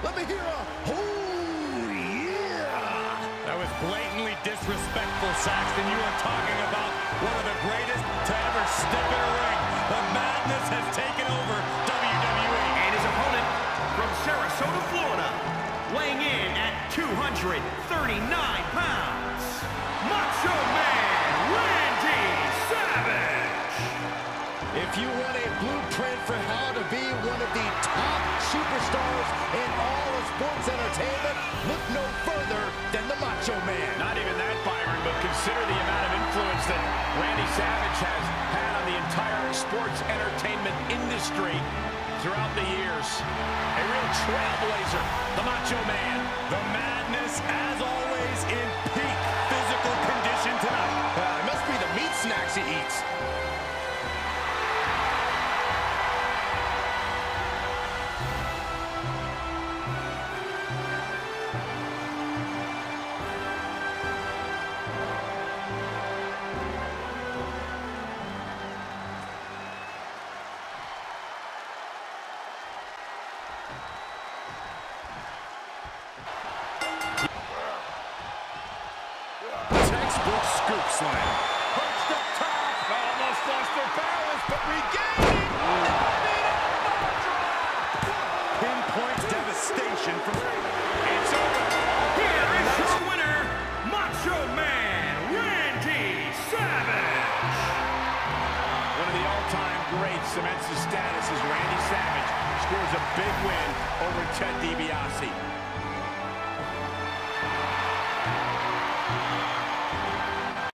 Let me hear a, oh, yeah. That was blatantly disrespectful, Saxton. You are talking about one of the greatest to ever step in a ring. The madness has taken over WWE. And his opponent from Sarasota, Florida, weighing in at 239 pounds, Macho Man Randy Savage. If you want a blueprint for how to be one of the top superstars in all of sports entertainment, look no further than the Macho Man. Not even that, Byron, but consider the amount of influence that Randy Savage has had on the entire sports entertainment industry throughout the years. A real trailblazer, the Macho Man. The madness, as always, in peak physical condition tonight. Uh, it must be the meat snacks he eats. Scoop slam. Perched up top. Almost lost their balance, but regained. Pinpoint devastation from... It's over. Here is your winner, Macho Man Randy Savage. One of the all-time greats cements his status as Randy Savage scores a big win over Ted DiBiase.